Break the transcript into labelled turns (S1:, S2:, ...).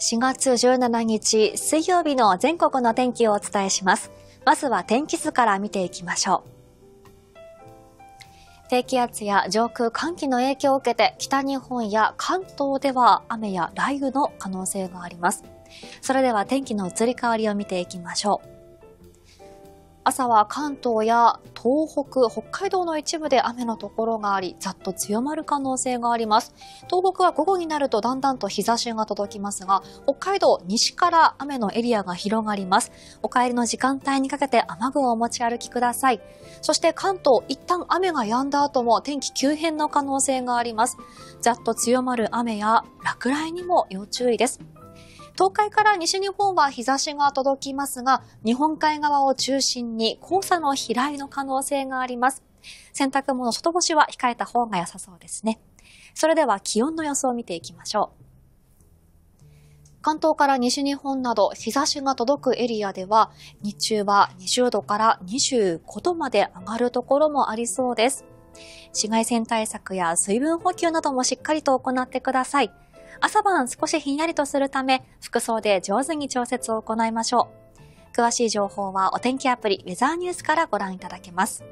S1: 4月17日水曜日の全国の天気をお伝えします。まずは天気図から見ていきましょう。低気圧や上空寒気の影響を受けて北日本や関東では雨や雷雨の可能性があります。それでは天気の移り変わりを見ていきましょう。朝は関東や東北、北海道の一部で雨のところがあり、ざっと強まる可能性があります。東北は午後になるとだんだんと日差しが届きますが、北海道西から雨のエリアが広がります。お帰りの時間帯にかけて雨具をお持ち歩きください。そして関東、一旦雨が止んだ後も天気急変の可能性があります。ざっと強まる雨や落雷にも要注意です。東海から西日本は日差しが届きますが、日本海側を中心に黄砂の飛来の可能性があります。洗濯物外干しは控えた方が良さそうですね。それでは気温の予想を見ていきましょう。関東から西日本など日差しが届くエリアでは日中は20度から25度まで上がるところもありそうです。紫外線対策や水分補給などもしっかりと行ってください。朝晩少しひんやりとするため、服装で上手に調節を行いましょう。詳しい情報はお天気アプリウェザーニュースからご覧いただけます。